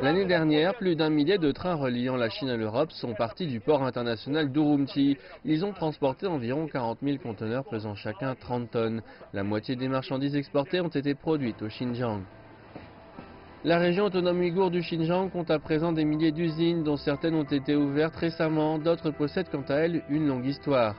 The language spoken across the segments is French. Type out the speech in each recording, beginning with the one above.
L'année dernière, plus d'un millier de trains reliant la Chine à l'Europe sont partis du port international d'Urumqi. Ils ont transporté environ 40 000 conteneurs pesant chacun 30 tonnes. La moitié des marchandises exportées ont été produites au Xinjiang. La région autonome ouïghour du Xinjiang compte à présent des milliers d'usines dont certaines ont été ouvertes récemment, d'autres possèdent quant à elles une longue histoire.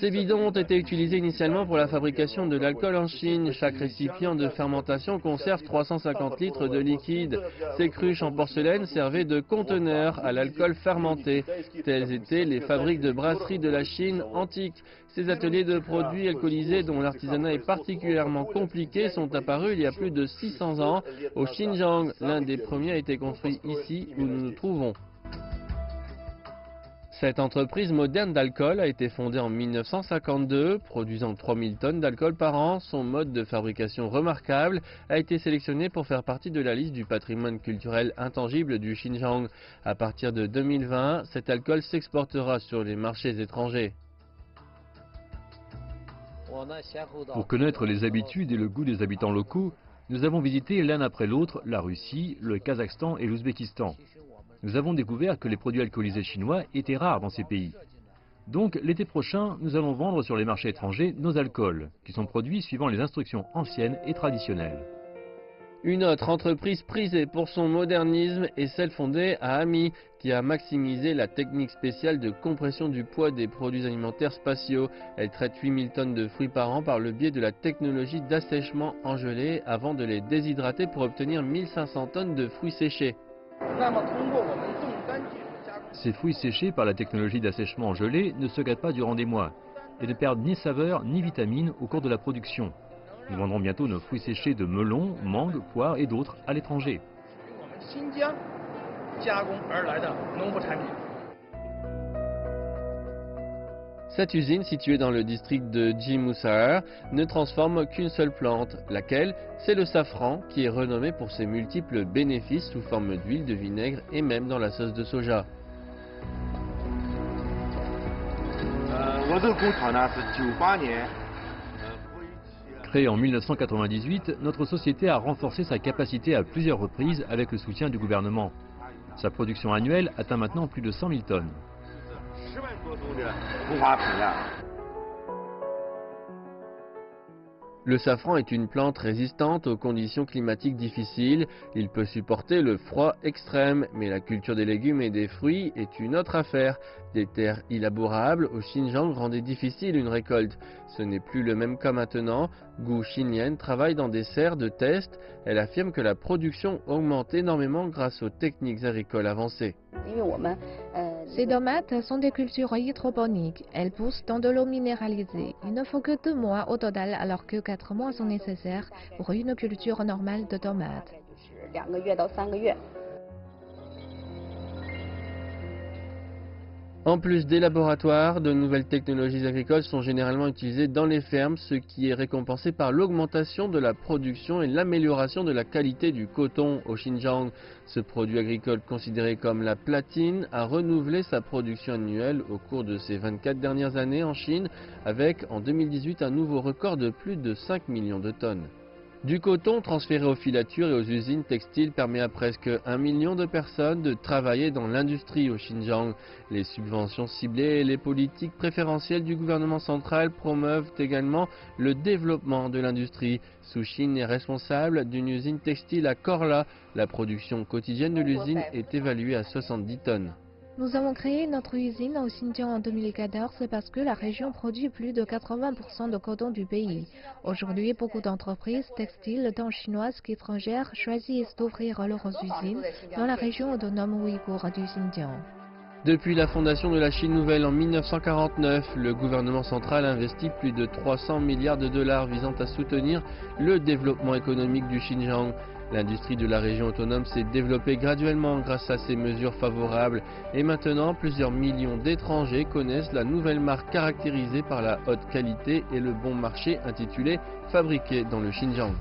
Ces bidons ont été utilisés initialement pour la fabrication de l'alcool en Chine. Chaque récipient de fermentation conserve 350 litres de liquide. Ces cruches en porcelaine servaient de conteneurs à l'alcool fermenté. Telles étaient les fabriques de brasserie de la Chine antique. Ces ateliers de produits alcoolisés dont l'artisanat est particulièrement compliqué sont apparus il y a plus de 600 ans au Xinjiang. L'un des premiers a été construit ici où nous nous trouvons. Cette entreprise moderne d'alcool a été fondée en 1952, produisant 3000 tonnes d'alcool par an. Son mode de fabrication remarquable a été sélectionné pour faire partie de la liste du patrimoine culturel intangible du Xinjiang. À partir de 2020, cet alcool s'exportera sur les marchés étrangers. Pour connaître les habitudes et le goût des habitants locaux, nous avons visité l'un après l'autre la Russie, le Kazakhstan et l'Ouzbékistan nous avons découvert que les produits alcoolisés chinois étaient rares dans ces pays. Donc l'été prochain, nous allons vendre sur les marchés étrangers nos alcools, qui sont produits suivant les instructions anciennes et traditionnelles. Une autre entreprise prisée pour son modernisme est celle fondée à Ami, qui a maximisé la technique spéciale de compression du poids des produits alimentaires spatiaux. Elle traite 8000 tonnes de fruits par an par le biais de la technologie d'assèchement en gelée avant de les déshydrater pour obtenir 1500 tonnes de fruits séchés. Ces fruits séchés par la technologie d'assèchement gelé ne se gâtent pas durant des mois et ne perdent ni saveur ni vitamines au cours de la production. Nous vendrons bientôt nos fruits séchés de melon, mangue, poire et d'autres à l'étranger. Cette usine, située dans le district de Jimusar, ne transforme qu'une seule plante, laquelle, c'est le safran, qui est renommé pour ses multiples bénéfices sous forme d'huile, de vinaigre et même dans la sauce de soja. Créée en 1998, notre société a renforcé sa capacité à plusieurs reprises avec le soutien du gouvernement. Sa production annuelle atteint maintenant plus de 100 000 tonnes. Le safran est une plante résistante aux conditions climatiques difficiles. Il peut supporter le froid extrême, mais la culture des légumes et des fruits est une autre affaire. Des terres élaborables au Xinjiang rendaient difficile une récolte. Ce n'est plus le même cas maintenant. Gu Xinyan travaille dans des serres de test. Elle affirme que la production augmente énormément grâce aux techniques agricoles avancées. Ces tomates sont des cultures hydroponiques. Elles poussent dans de l'eau minéralisée. Il ne faut que deux mois au total alors que quatre mois sont nécessaires pour une culture normale de tomates. En plus des laboratoires, de nouvelles technologies agricoles sont généralement utilisées dans les fermes, ce qui est récompensé par l'augmentation de la production et l'amélioration de la qualité du coton au Xinjiang. Ce produit agricole considéré comme la platine a renouvelé sa production annuelle au cours de ces 24 dernières années en Chine, avec en 2018 un nouveau record de plus de 5 millions de tonnes. Du coton transféré aux filatures et aux usines textiles permet à presque un million de personnes de travailler dans l'industrie au Xinjiang. Les subventions ciblées et les politiques préférentielles du gouvernement central promeuvent également le développement de l'industrie. Sushin est responsable d'une usine textile à Korla. La production quotidienne de l'usine est évaluée à 70 tonnes. Nous avons créé notre usine au Xinjiang en 2014 parce que la région produit plus de 80% de coton du pays. Aujourd'hui, beaucoup d'entreprises textiles, tant chinoises qu'étrangères, choisissent d'ouvrir leurs usines dans la région autonome ouïghour du Xinjiang. Depuis la fondation de la Chine nouvelle en 1949, le gouvernement central investit plus de 300 milliards de dollars visant à soutenir le développement économique du Xinjiang. L'industrie de la région autonome s'est développée graduellement grâce à ces mesures favorables et maintenant plusieurs millions d'étrangers connaissent la nouvelle marque caractérisée par la haute qualité et le bon marché intitulé Fabriqué dans le Xinjiang.